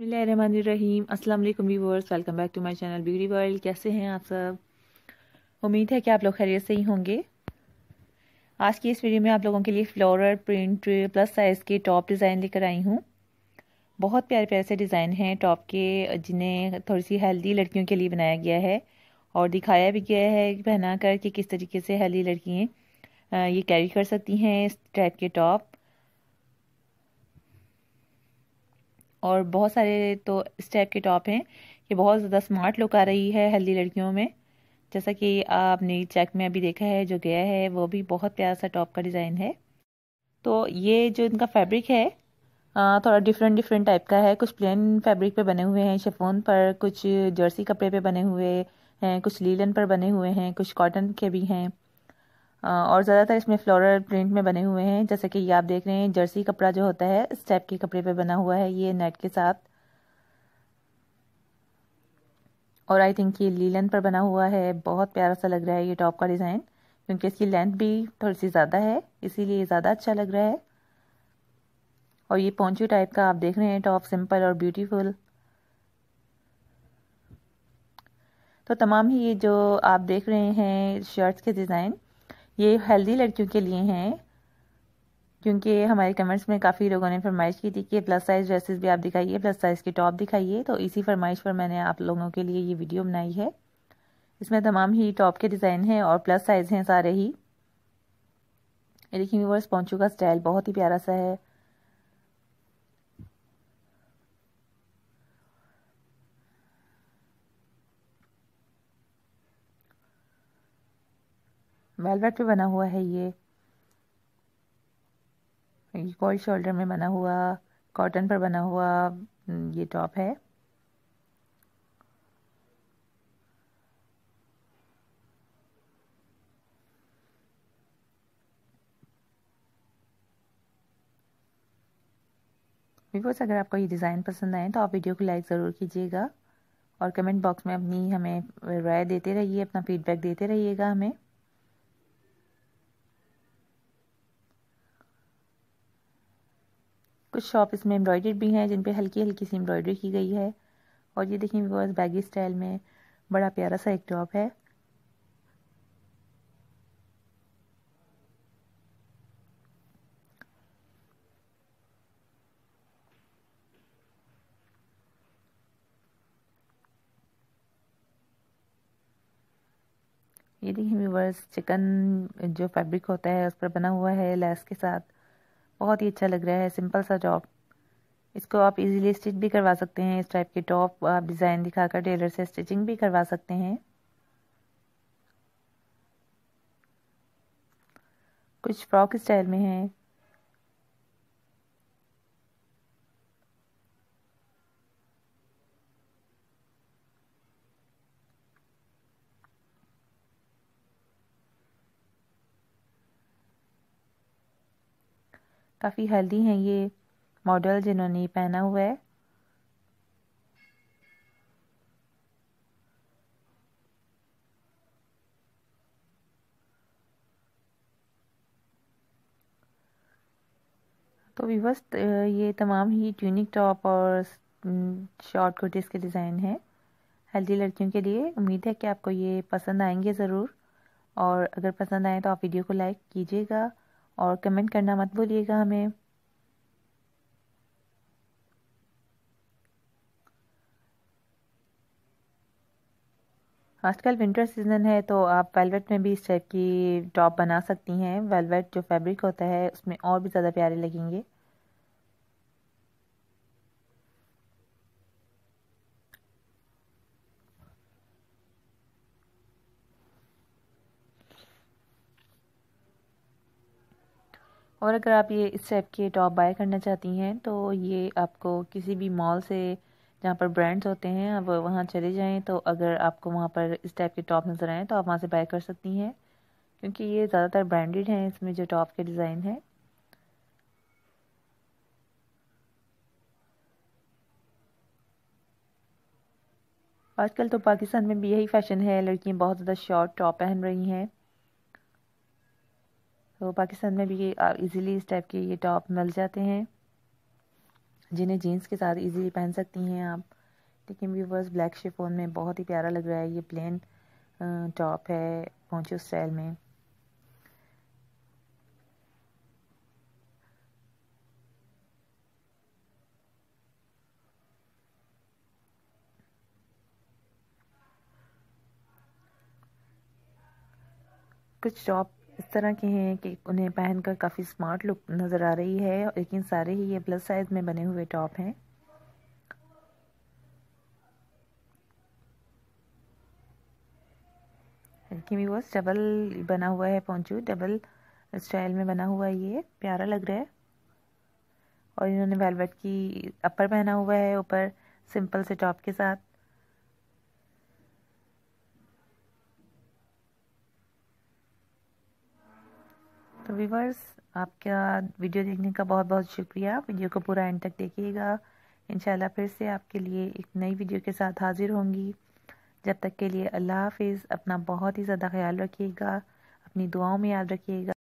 रहीम अस्सलाम वालेकुम viewers, welcome back to my channel beauty world. कैसे हैं आप सब? उम्मीद है कि आप लोग खैरियत से ही होंगे। आज की इस वीडियो में आप लोगों के लिए फ्लोरल प्रिंट प्लस साइज़ के टॉप डिज़ाइन लेकर आई हूँ। बहुत प्यारे प्यारे से डिज़ाइन हैं टॉप के, जिन्हें थोड़ी सी हेल्दी लड़कियों के लिए बनाया गया है। और दिखाया भी गया है पहना कर कि किस तरीके से हेल्दी लड़कियाँ ये कैरी कर सकती हैं इस टाइप के टॉप और बहुत सारे तो इस टाइप के टॉप हैं। ये बहुत ज़्यादा स्मार्ट लुक आ रही है हेल्दी लड़कियों में। जैसा कि आपने चेक में अभी देखा है, जो गया है, वो भी बहुत प्यारा सा टॉप का डिज़ाइन है। तो ये जो इनका फैब्रिक है थोड़ा डिफरेंट डिफरेंट टाइप का है। कुछ प्लेन फैब्रिक पे बने हुए हैं शेफोन पर, कुछ जर्सी कपड़े पे बने हुए हैं, कुछ लीलन पर बने हुए हैं, कुछ कॉटन के भी हैं। और ज़्यादातर इसमें फ्लोरल प्रिंट में बने हुए हैं। जैसे कि ये आप देख रहे हैं, जर्सी कपड़ा जो होता है इस टाइप के कपड़े पे बना हुआ है ये नेट के साथ। और आई थिंक ये लीलन पर बना हुआ है। बहुत प्यारा सा लग रहा है ये टॉप का डिज़ाइन क्योंकि इसकी लेंथ भी थोड़ी सी ज़्यादा है, इसीलिए ज़्यादा अच्छा लग रहा है। और ये पोंचू टाइप का आप देख रहे हैं टॉप सिंपल और ब्यूटीफुल तो तमाम ही ये जो आप देख रहे हैं शर्ट्स के डिज़ाइन ये हेल्दी लड़कियों के लिए हैं, क्योंकि हमारे कमेंट्स में काफ़ी लोगों ने फरमाइश की थी कि प्लस साइज़ ड्रेसेस भी आप दिखाइए प्लस साइज़ के टॉप दिखाइए। तो इसी फरमाइश पर मैंने आप लोगों के लिए ये वीडियो बनाई है। इसमें तमाम ही टॉप के डिज़ाइन हैं और प्लस साइज़ हैं सारे ही। देखिए व्यूवर्स पहुँचू का स्टाइल बहुत ही प्यारा सा है। वेलवेट पे बना हुआ है ये। कोई शोल्डर में बना हुआ कॉटन पर बना हुआ ये टॉप है। व्यूवर्स अगर आपको ये डिज़ाइन पसंद आए तो आप वीडियो को लाइक ज़रूर कीजिएगा। और कमेंट बॉक्स में अपनी हमें राय देते रहिए, अपना फीडबैक देते रहिएगा हमें। कुछ शॉप इसमें एम्ब्रॉयडर्ड भी हैं जिन पे हल्की हल्की सी एम्ब्रॉयडरी की गई है। और ये देखिए बस बैगी स्टाइल में बड़ा प्यारा सा एक टॉप है। ये देखिए व्यूवर्स चिकन जो फैब्रिक होता है, उस पर बना हुआ है, लैस के साथ। बहुत ही अच्छा लग रहा है सिंपल सा टॉप इसको आप इजीली स्टिच भी करवा सकते हैं, इस टाइप के टॉप आप डिज़ाइन दिखाकर टेलर से स्टिचिंग भी करवा सकते हैं. कुछ फ्रॉक स्टाइल में है. काफ़ी हेल्दी हैं ये मॉडल जिन्होंने पहना हुआ है। तो विवस ये तमाम ही ट्यूनिक टॉप और शॉर्ट कुर्तीज़ के डिज़ाइन हैं। हेल्दी लड़कियों के लिए उम्मीद है कि आपको ये पसंद आएँगे ज़रूर। और अगर पसंद आए तो आप वीडियो को लाइक कीजिएगा। और कमेंट करना मत भूलिएगा हमें। आजकल विंटर सीज़न है तो आप वेलवेट में भी इस टाइप की टॉप बना सकती हैं। वेलवेट जो फैब्रिक होता है, उसमें और भी ज़्यादा प्यारे लगेंगे। और अगर आप ये इस टाइप के टॉप बाय करना चाहती हैं तो ये आपको किसी भी मॉल से जहाँ पर ब्रांड्स होते हैं, अब वहाँ चले जाएँ तो अगर आपको वहाँ पर इस टाइप के टॉप नज़र आएँ तो आप वहाँ से बाय कर सकती हैं। क्योंकि ये ज़्यादातर ब्रांडेड हैं, इसमें जो टॉप के डिज़ाइन हैं। आजकल तो पाकिस्तान में भी यही फ़ैशन है, लड़कियाँ बहुत ज़्यादा शॉर्ट टॉप पहन रही हैं। तो पाकिस्तान में भी ये इजीली इस टाइप के ये टॉप मिल जाते हैं। जिन्हें जीन्स के साथ इजीली पहन सकती हैं आप। लेकिन व्यूवर्स ब्लैक शिफोन में बहुत ही प्यारा लग रहा है ये प्लेन टॉप है पहुँचो स्टाइल में। कुछ टॉप इस तरह के हैं कि उन्हें पहनकर काफ़ी स्मार्ट लुक नज़र आ रही है, लेकिन सारे ही ये प्लस साइज़ में बने हुए टॉप हैं। देखिए डबल बना हुआ है पहुंचू डबल स्टाइल में बना हुआ ये, प्यारा लग रहा है। और इन्होंने वेलवेट की अपर पहना हुआ है ऊपर सिंपल से टॉप के साथ। तो व्यूवर्स आपका वीडियो देखने का बहुत बहुत शुक्रिया। वीडियो को पूरा एंड तक देखिएगा। इंशाल्लाह फिर से आपके लिए एक नई वीडियो के साथ हाजिर होंगी। जब तक के लिए अल्लाह हाफिज़, अपना बहुत ही ज़्यादा ख्याल रखिएगा। अपनी दुआओं में याद रखिएगा।